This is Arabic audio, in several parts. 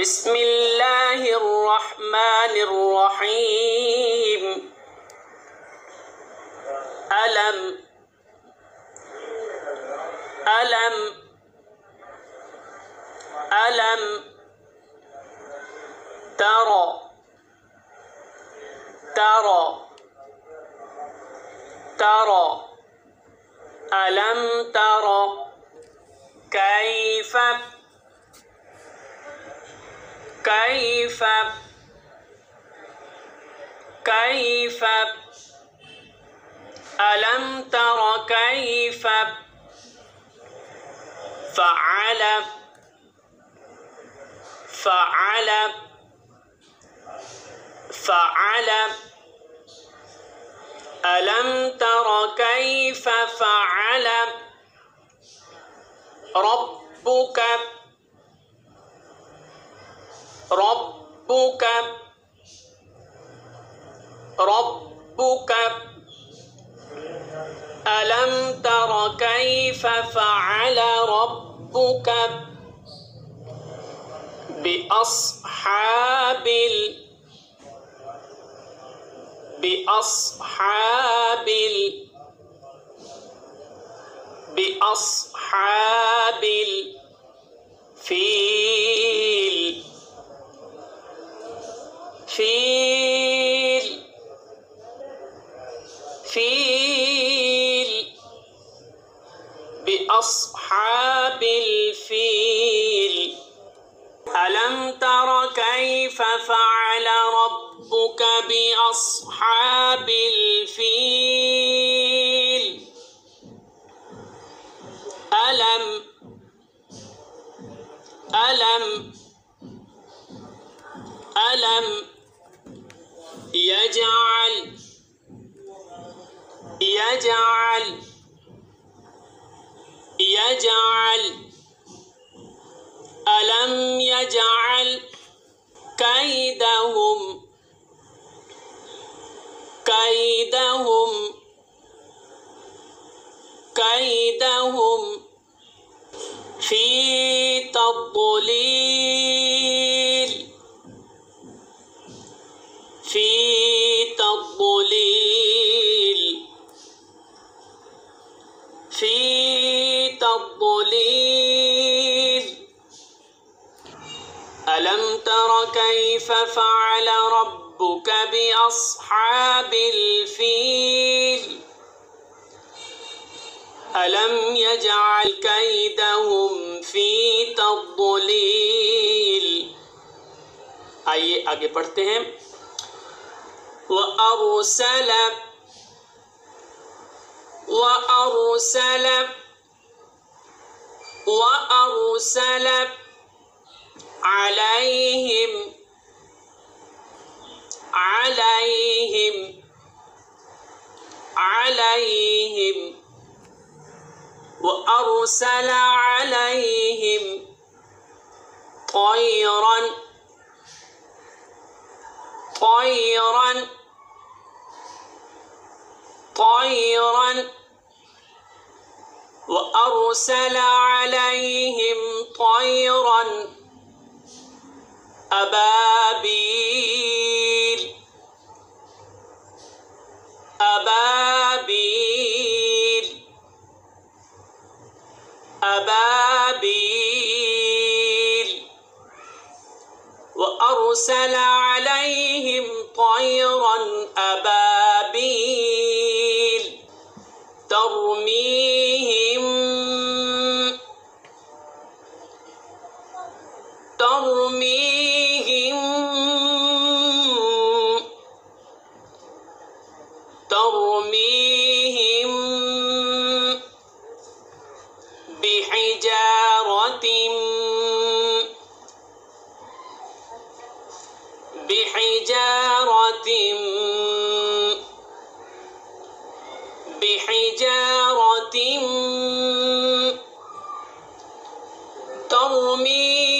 بسم الله الرحمن الرحيم. ألم ألم ألم ترى ترى ترى ألم ترى كيف كيف؟ كيف؟ ألم تر كيف؟ فعل فعل فعل. ألم تر كيف فعل؟ ربك ربك ربك ألم تر كيف فعل ربك بأصحاب ال بأصحاب ال بأصحاب الفيل فيل. فيل. بأصحاب الفيل. ألم تر كيف فعل ربك بأصحاب الفيل؟ ألم ألم ألم يجعل يجعل يجعل ألم يجعل كيدهم كيدهم كيدهم في تضليل في تضليل في تضليل ألم تر كيف فعل ربك بأصحاب الفيل؟ ألم يجعل كيدهم في تضليل آئیے آگے پڑھتے ہیں. وأرسل وأرسل وأرسل عليهم عليهم عليهم وأرسل عليهم طيرا طيرا طيرا وأرسل عليهم طيرا أبابيل أبابيل أبابيل. وأرسل عليهم طيرا أبابيل. ترميهم ترميهم ترميهم بحجارة بحجارة بحجارة ترميهم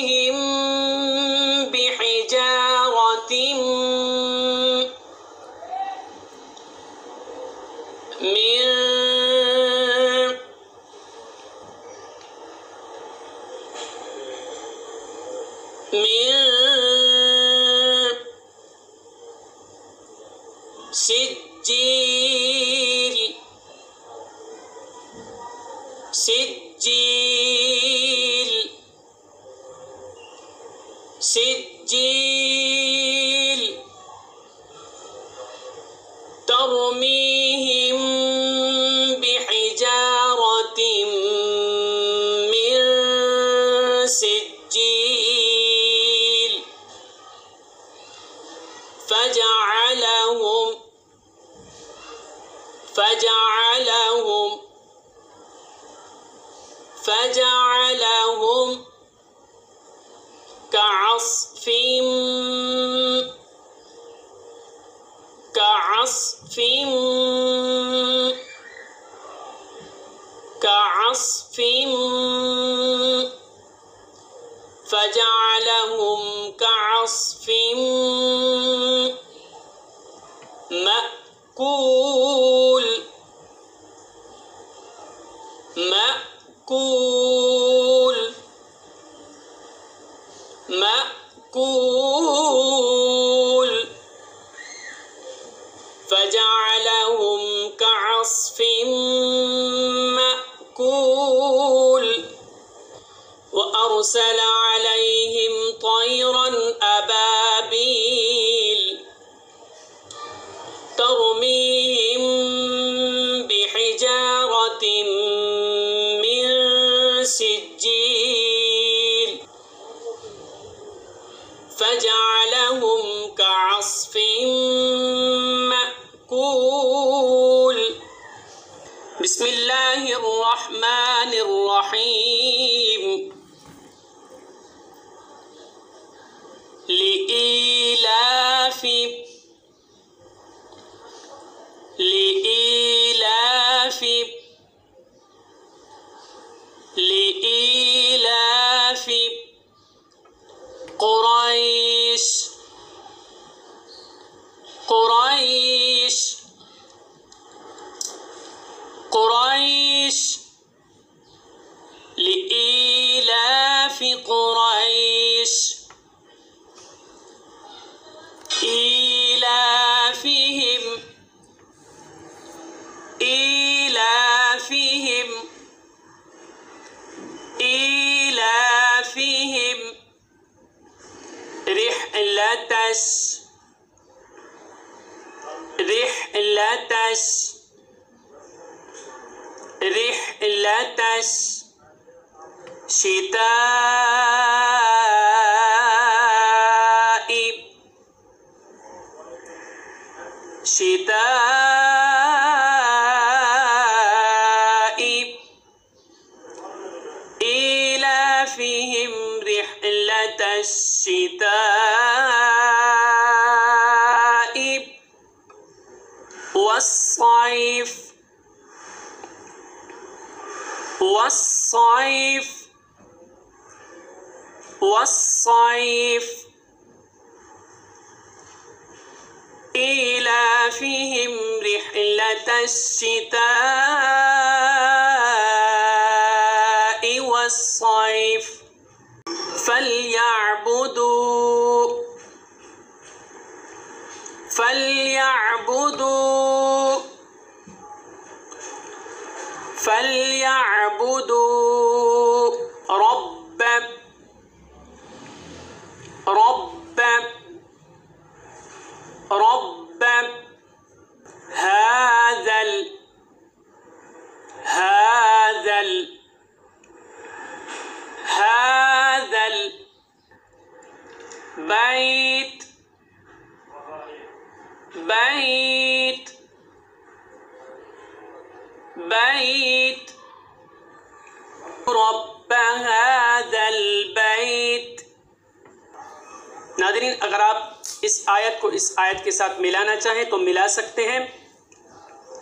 آیت کے ساتھ ملانا چاہیں تو ملا سکتے ہیں۔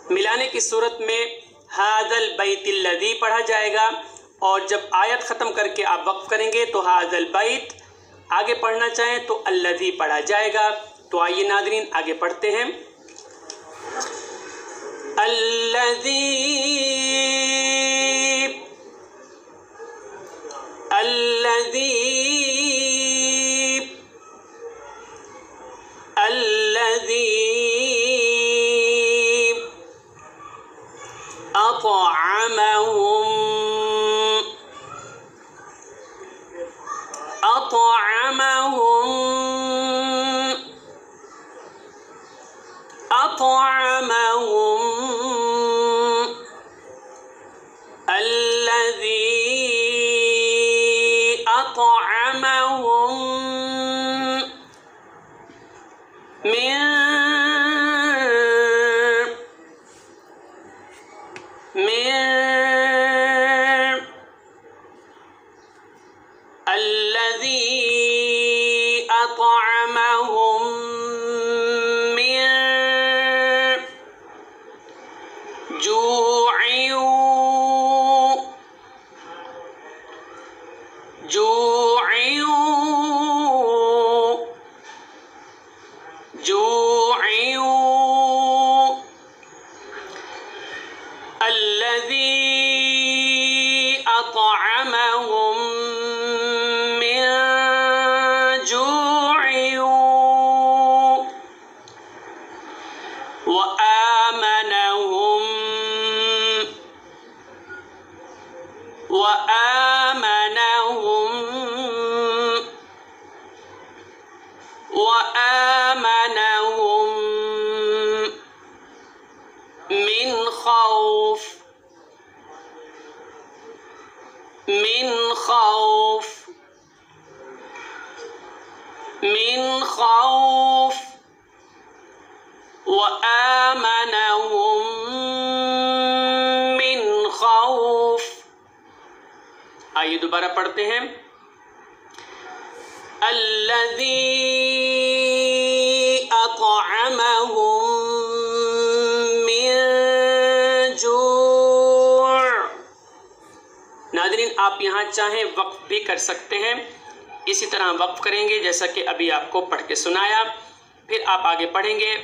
ملانے کی صورت میں هذا البيت الذي پڑھا جائے گا اور جب آیت ختم کر کے آپ وقف کریں گے تو هذا البيت آگے پڑھنا چاہیں تو الذي پڑھا جائے گا۔ تو آئیے ناظرین آگے پڑھتے ہیں۔ الذي کے سنایا، پھر آپ آگے پڑھیں گے۔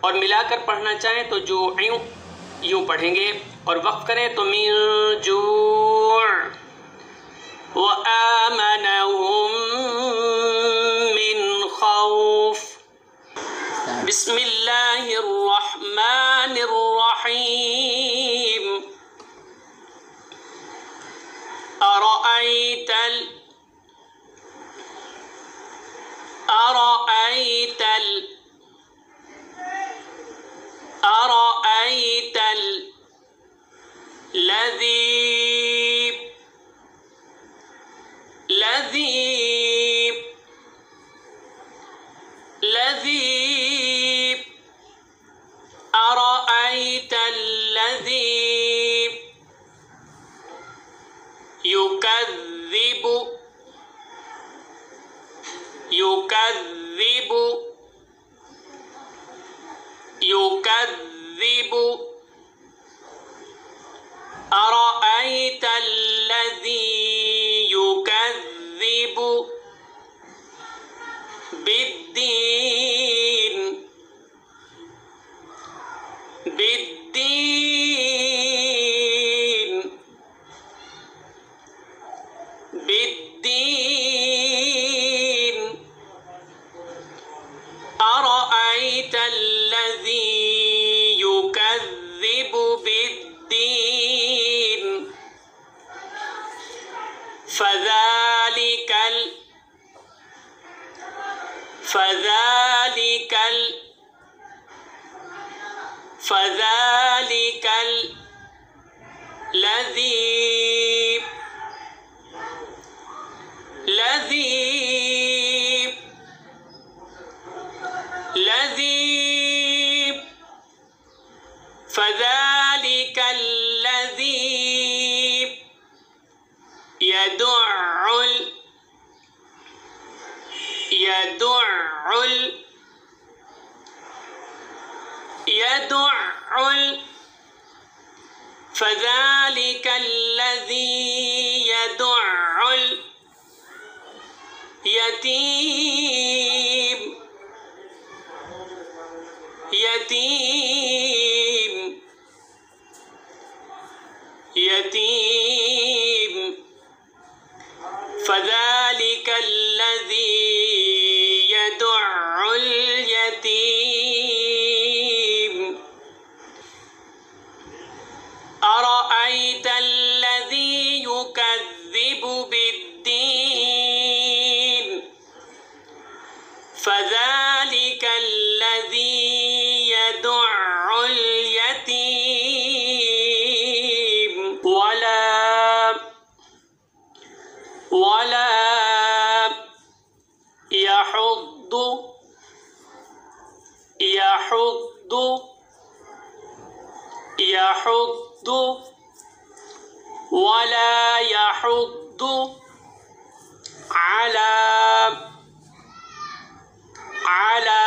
اور ملا کر پڑھنا چاہیں تو جو یوں یوں پڑھیں گے۔ اور وقف کریں تو من جوع۔ وآمنهم من خوف۔ بسم اللہ الرحمن الرحیم۔ أرأيت أرأيت ال... أرأيت الذي الذي الذي أرأيت الذي يكذب يكذب يكذب أرأيت الذي يكذب بالدين بالدين بالدين فذلك ال فذلك ال فذلك الذي الذي الذي فذلك الذي يدع ال ال يدع ال فذلك الذي يدع اليتيم. يتيم. يتيم. فذلك الذي يكذب بالدين فذلك الذي يدع اليتيم ولا ولا يحض يحض يحض ولا يحض على على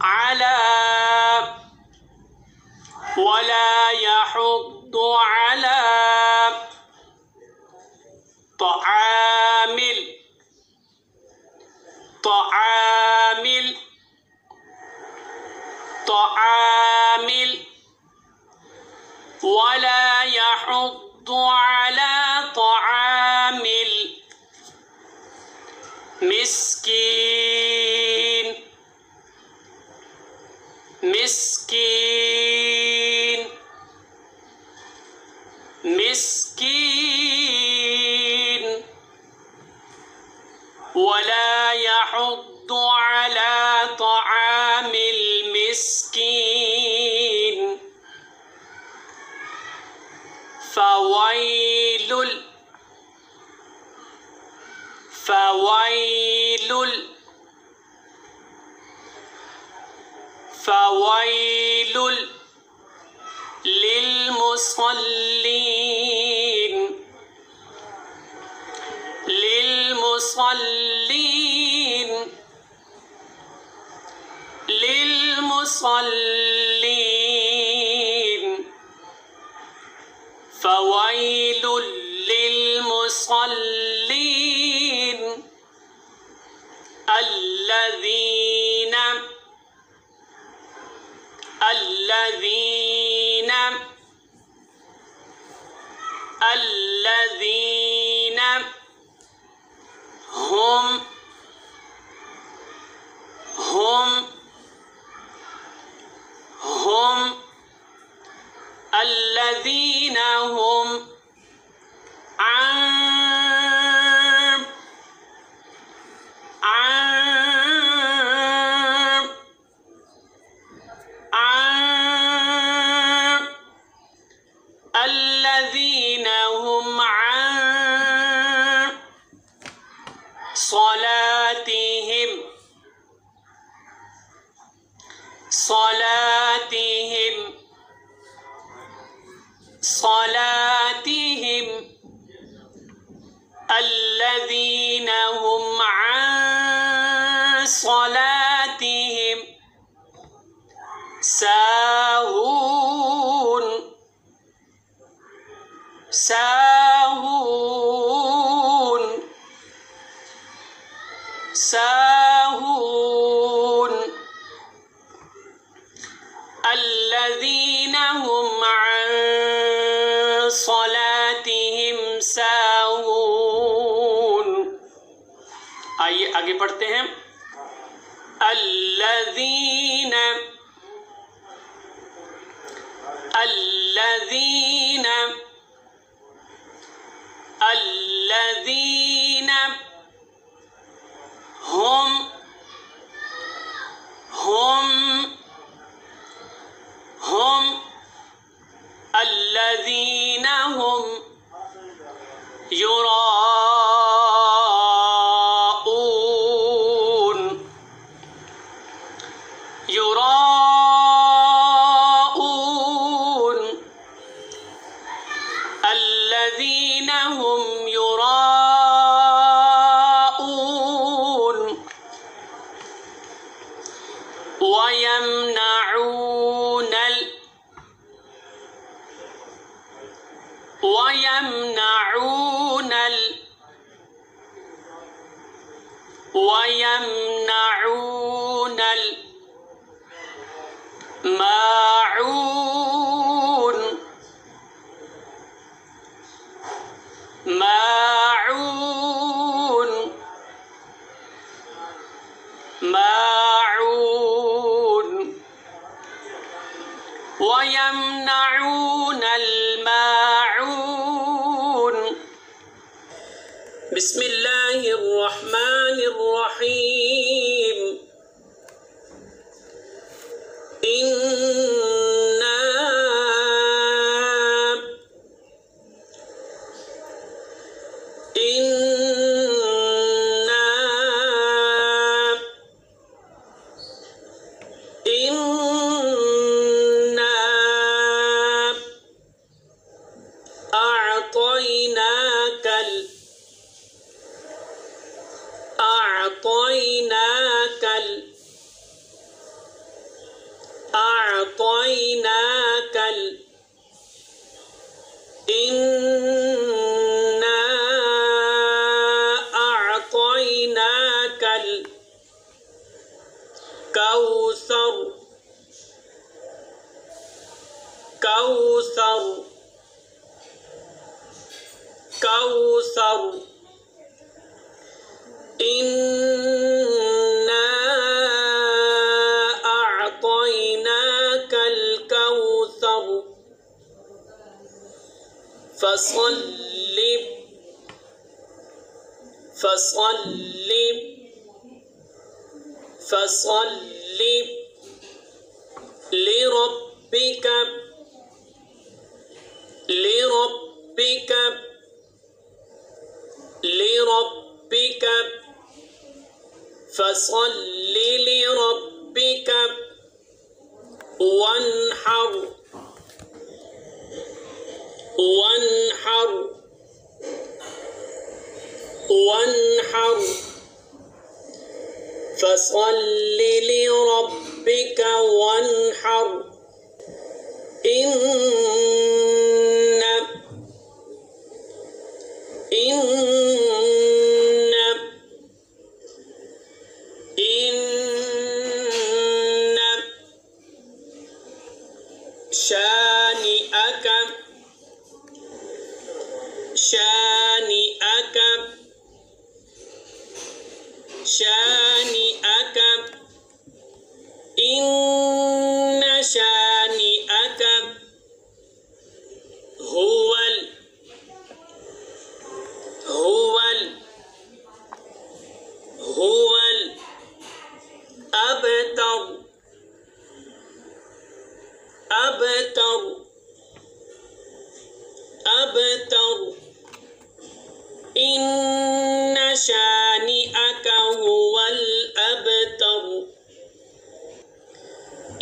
على ولا يحض على طعام طعام طعام ولا يحض على طعام المسكين صلاتهم. صلاتهم. صلاتهم. الذين هم عن صلاتهم ساهون. ساهون. ساهون الذين هم عن صلاتهم ساهون आइए आगे पढ़ते हैं الذين الذين الذين هم هم هم الذين هم يراءون. ويمنعون الماعون كوثر. كوثر. إنا أعطيناك الكوثر. فصل فصل فصل لربك لربك لربك. فصل لربك وانحر. وانحر. وانحر. فصل لربك وانحر. إن إن إن شانئك شانئك شانئك إن شانئك هو ال هو ال هو الأبتر أبتر أبتر. إن شانئك هو الأبتر.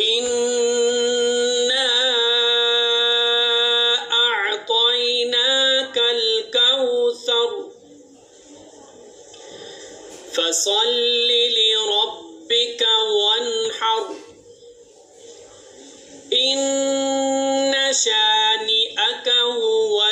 إنا أعطيناك الكوثر فصل لربك وانحر إن شانئك هو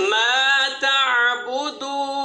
ما تعبدون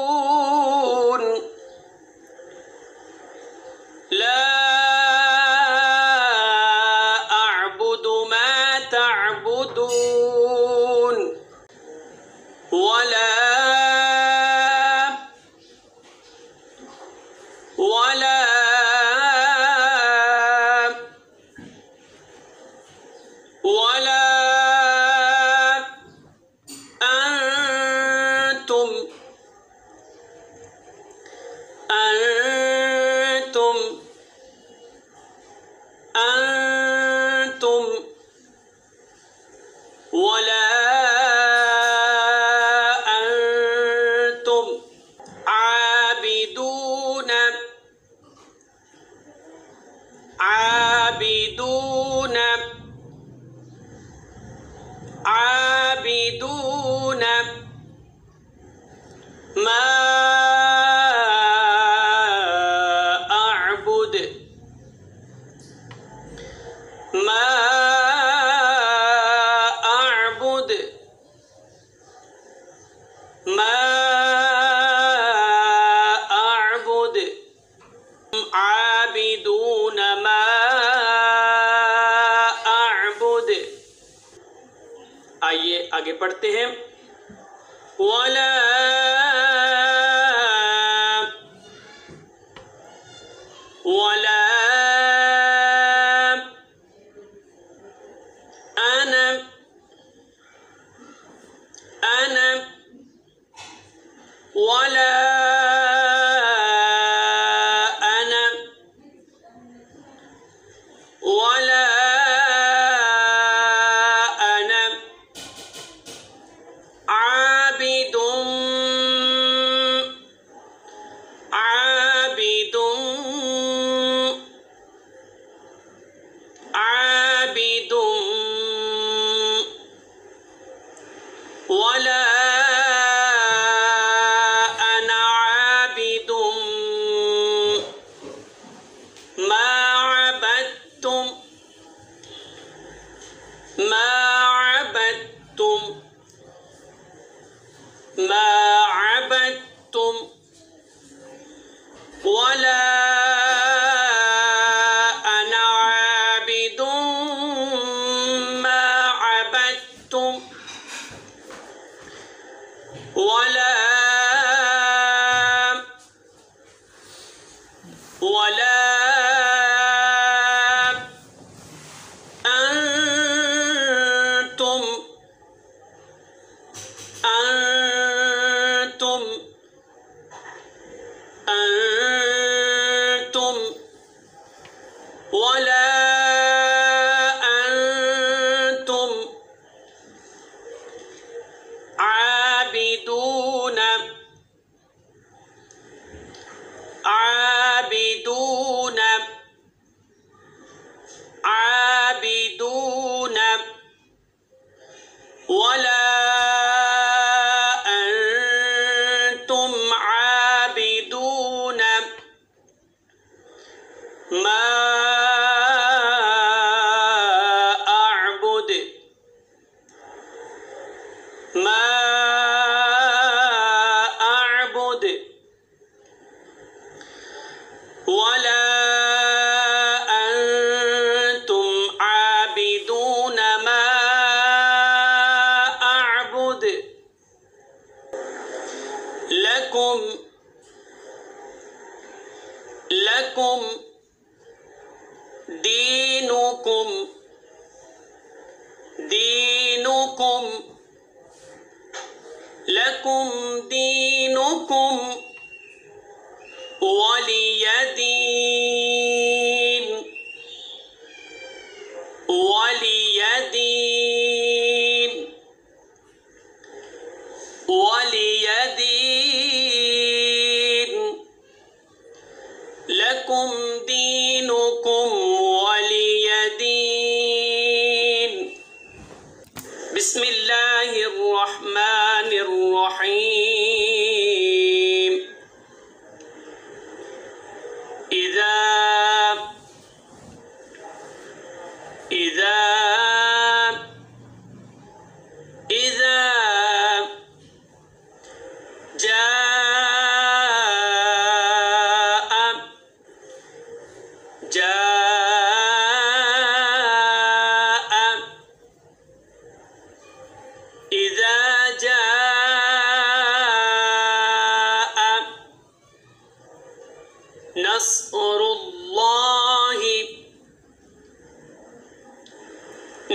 ما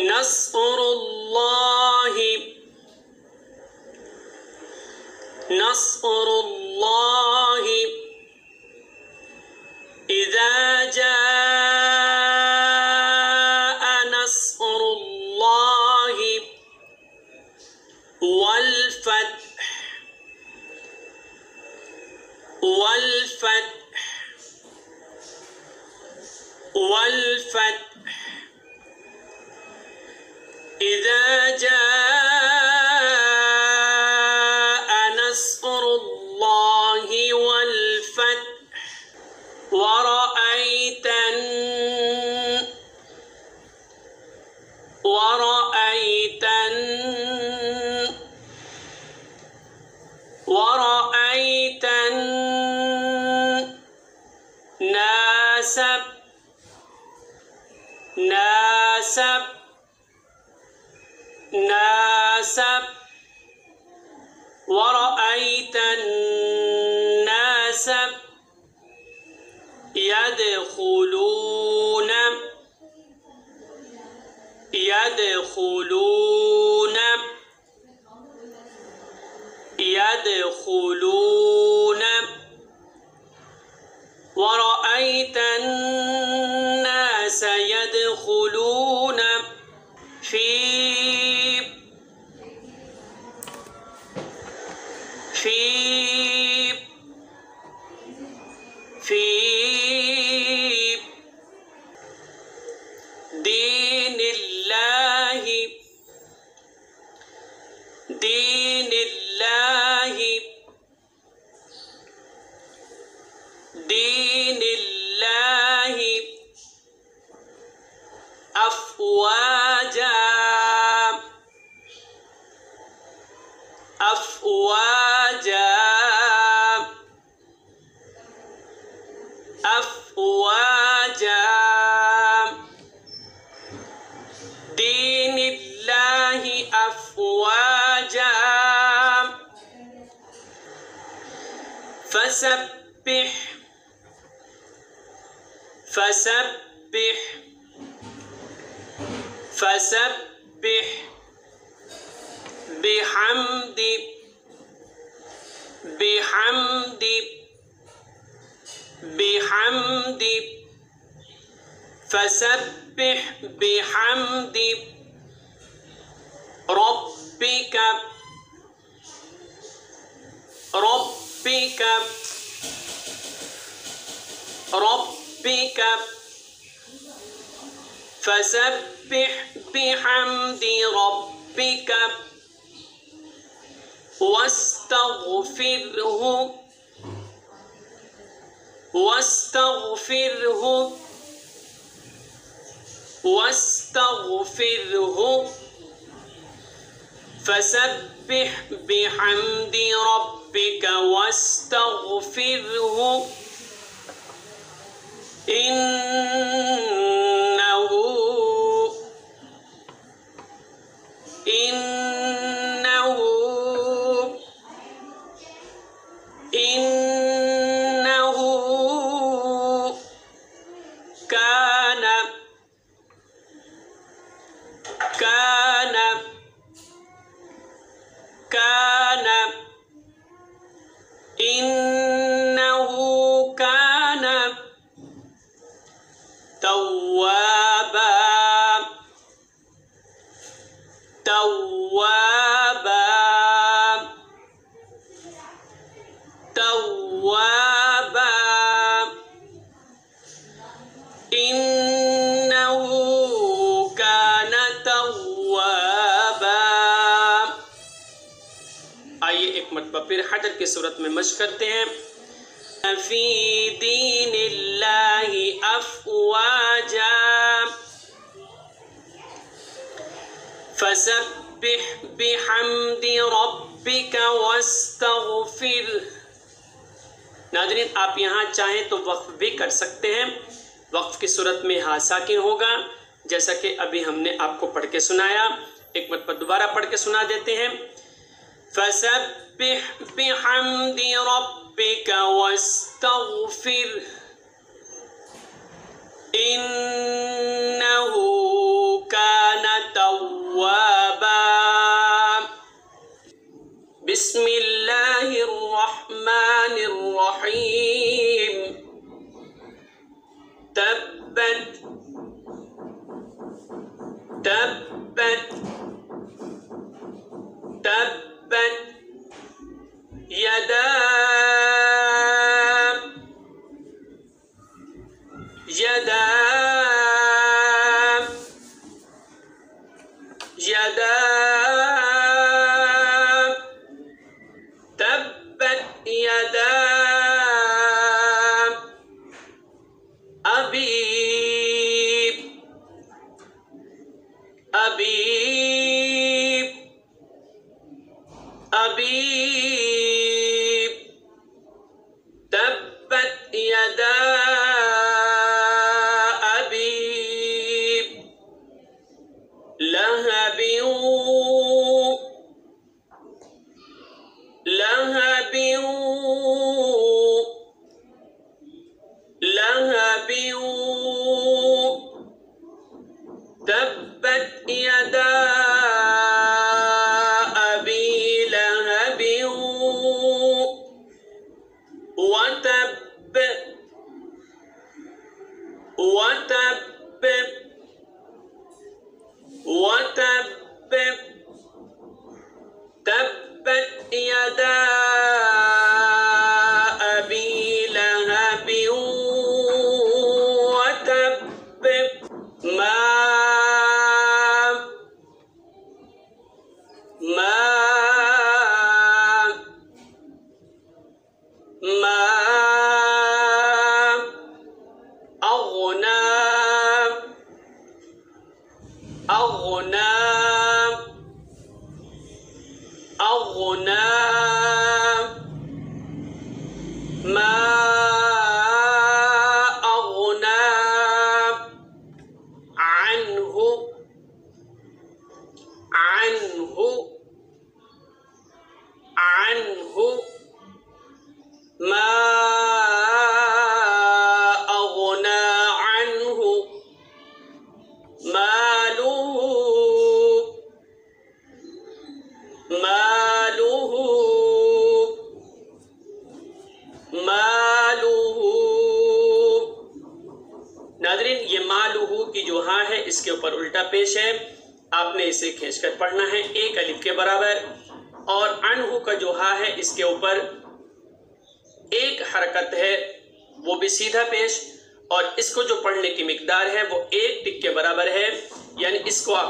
نصر الله نصر الله إذا جاء جاء ورأيت الناس يدخلون يدخلون يدخلون. ورأيت الناس يدخلون في Deen Illahi Deen سب em ساکن ہوگا۔ جیسا کہ ابھی ہم نے آپ کو پڑھ کے سنایا، ایک مرتبہ دوبارہ پڑھ کے سنا دیتے ہیں۔ يدا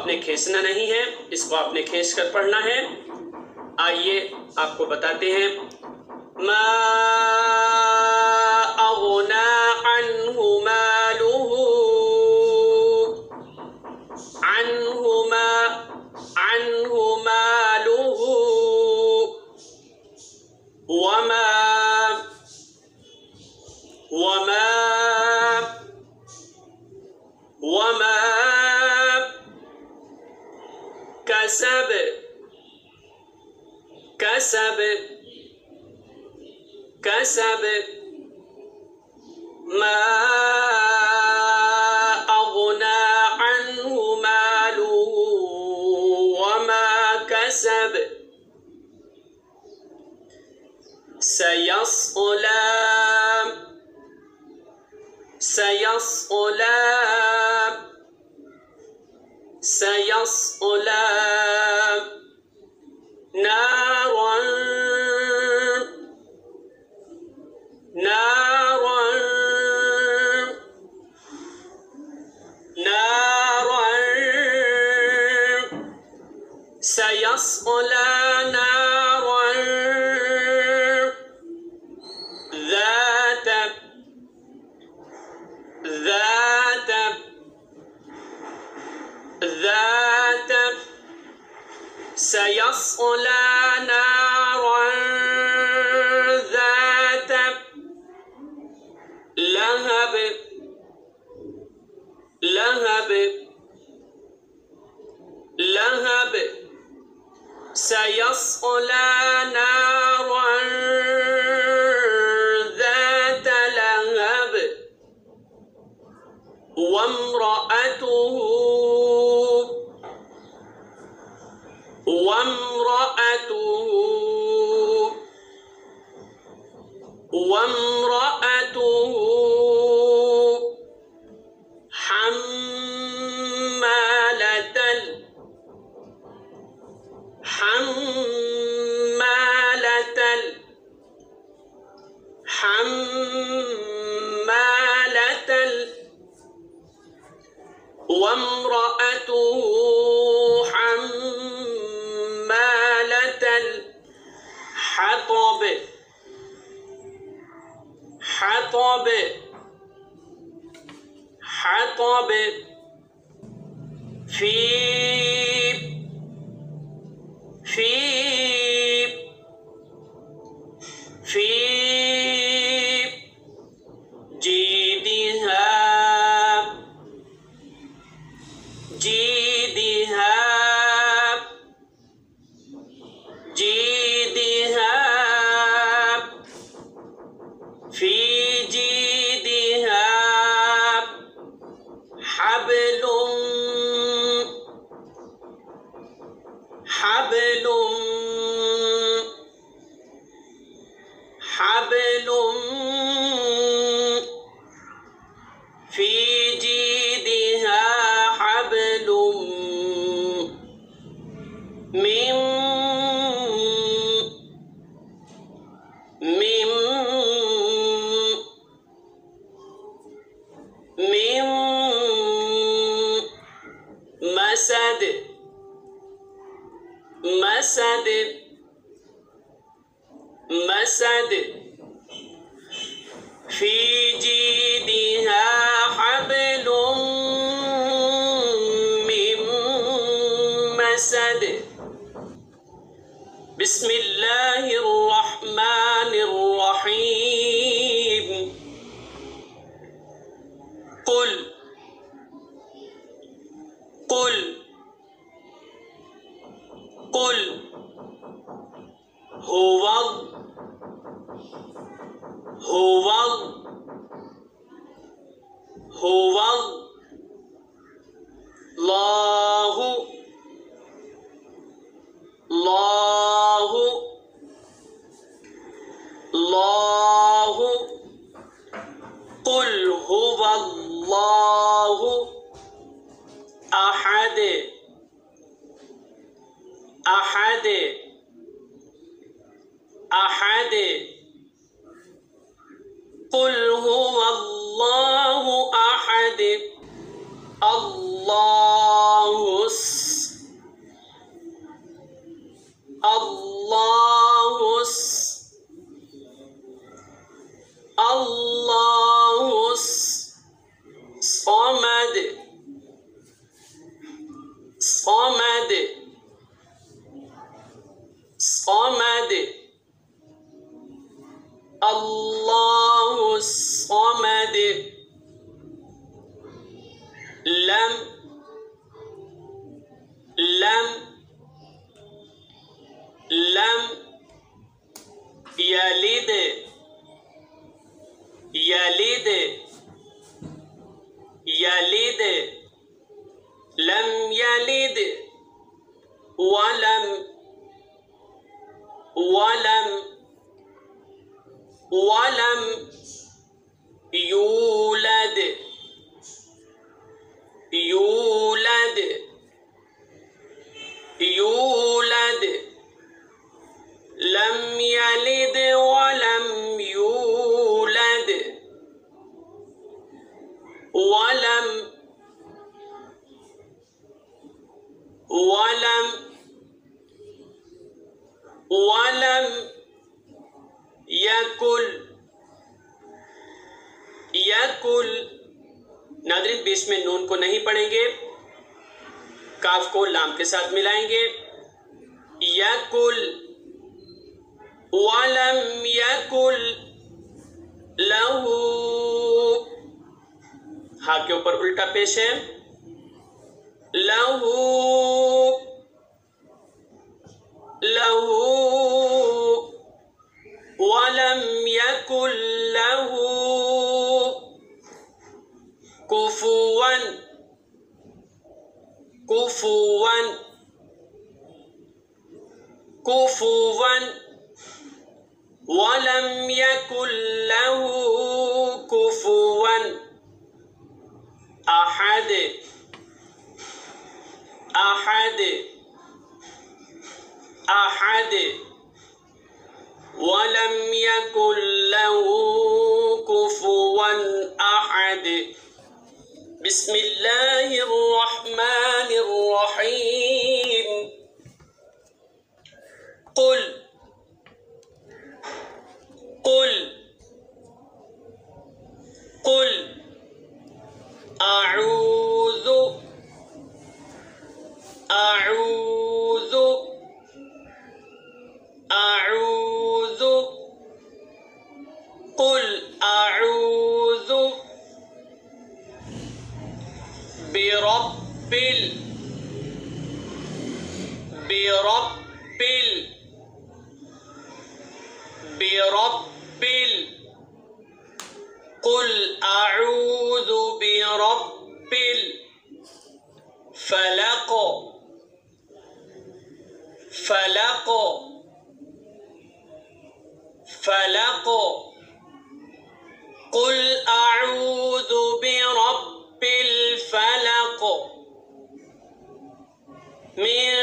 نے کھینچنا نہیں ہے، اس کو آپ نے کھینچ کر پڑھنا ہے۔ آئیے آپ کو بتاتے ہیں۔ ما السبت ما أغنى عنه ماله وما كسب. سيصلى سيصلى سيصلى. نار سيصلى نارا ذات لهب. وامرأته وامرأته وامرأته العقاب في في الله أحد. أحد. أحد. قل هو الله أحد. الله الله الله صمد صمد صمد الله الصمد لم لم لم يلد يلد يلد لم يلد ولم ولم ولم يولد. يولد. يولد. لم يلد ولم ولم ولم ولم یکل یکل ناظرین بیس میں نون کو نہیں پڑھیں گے، کاف کو لام کے ساتھ ملائیں گے۔ یکل ولم یکل لہو हा के ऊपर उल्टा पेश है लहू लहू ولم يكن له كفوا كفوا كفوا ولم يكن له كفوا أحد. أحد. أحد. ولم يكن له كفوا أحد. بسم الله الرحمن الرحيم. قل. قل. قل. أعوذ أعوذ أعوذ. قل أعوذ برب ال برب ال برب ال. قل أعوذ برب الفلق فلق فلق قل أعوذ برب الفلق من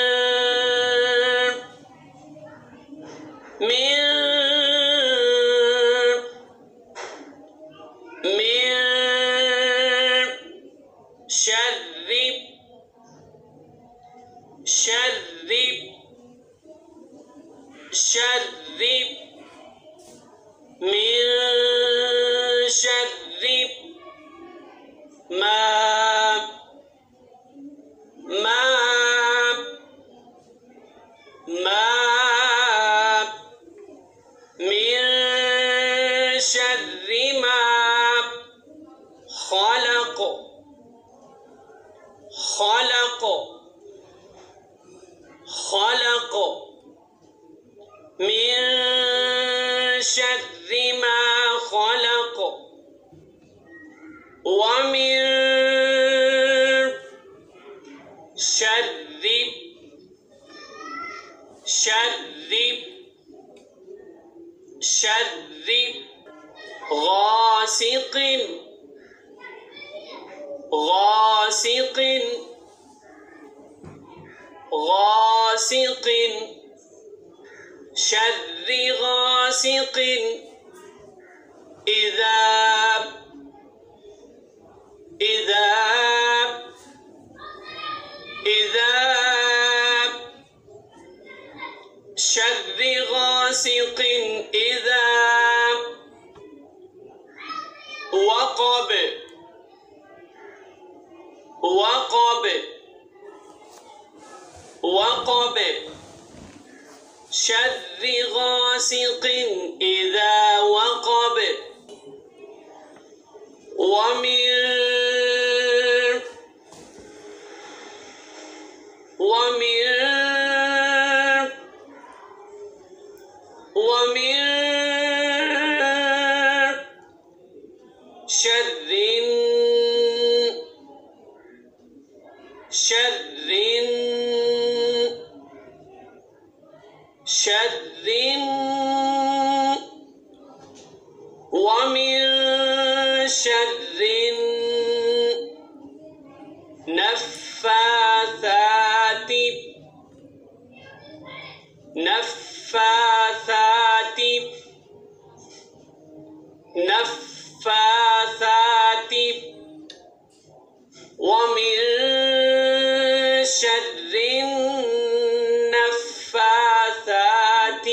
شر غاسق إذا وقب. وقب. وقب. شر غاسق إذا وقب. ومن ومن ومن شر النفاثات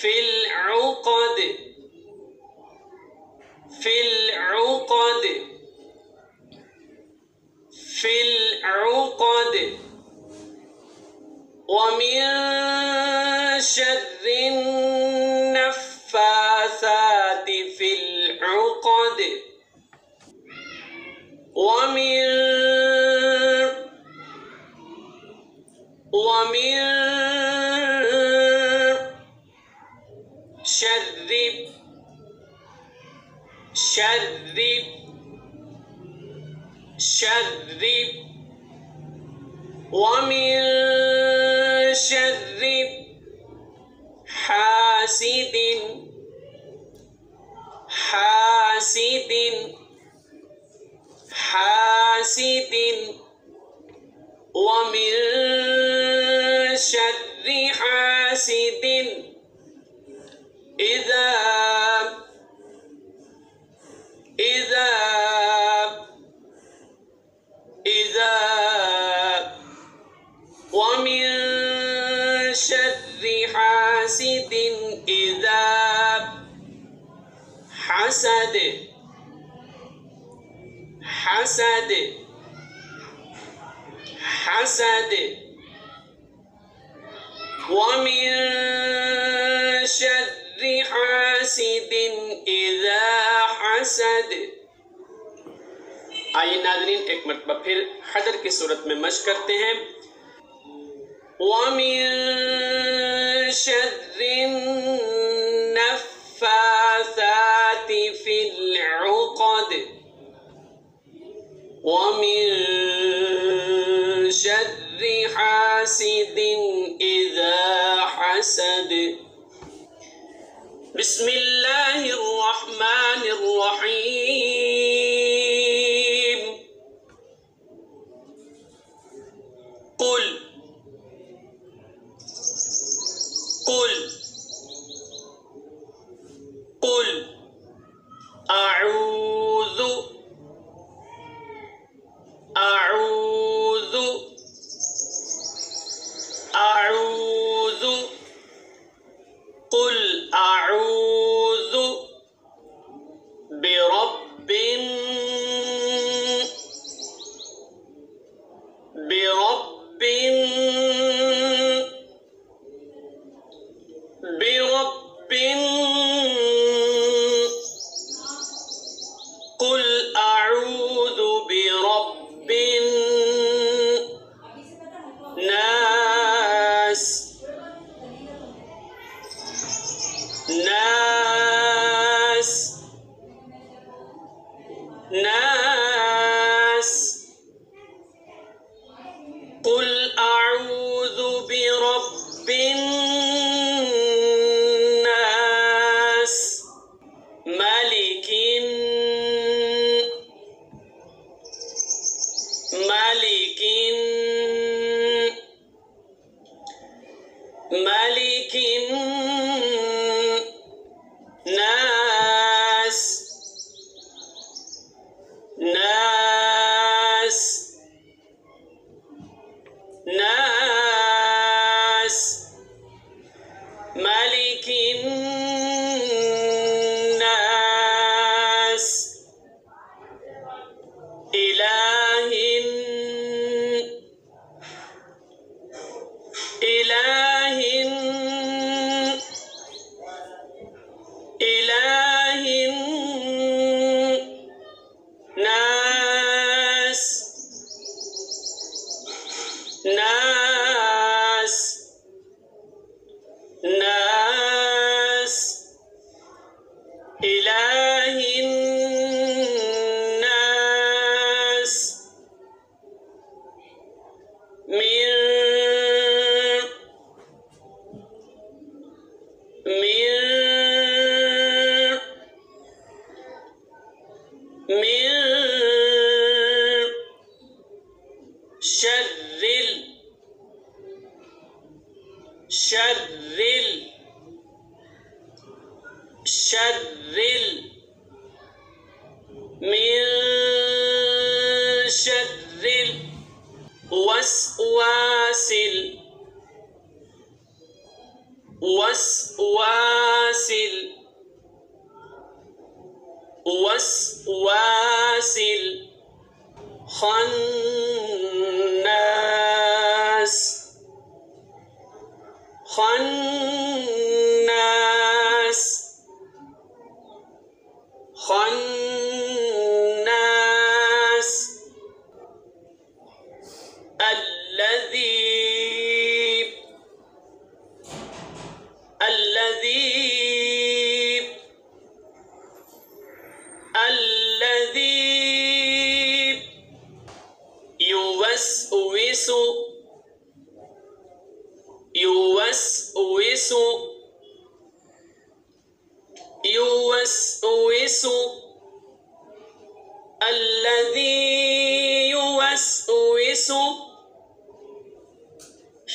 في العقد في العقد في العقد. ومن شر ومن ومن شر شر شر ومن شر حاسد حاسد حاسد ومن شر حاسد إذا إذا إذا ومن شر حاسد إذا حسد. حسد حسد ومن شر حاسد اذا حسد۔ آئیے ناظرین، ایک مرتبہ پھر حدر کی صورت میں مشق کرتے ہیں۔ وَمِن شَرٍ ومن شر حاسد إذا حسد. بسم الله الرحمن الرحيم. قل. قل. قل.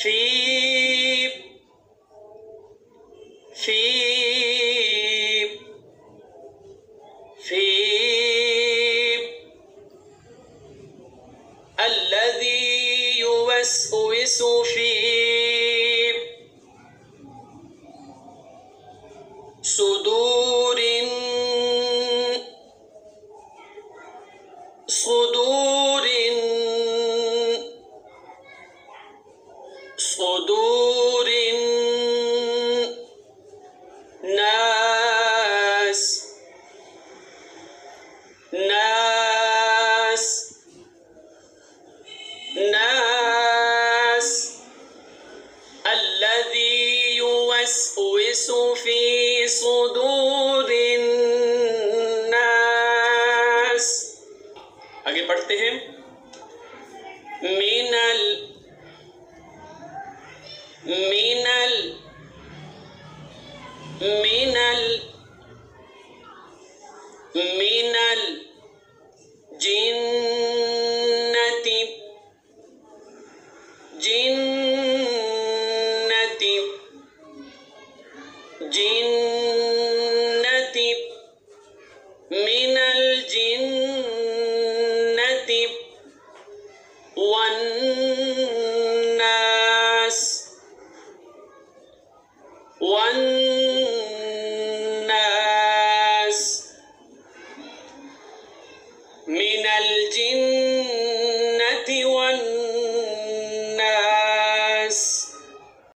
في في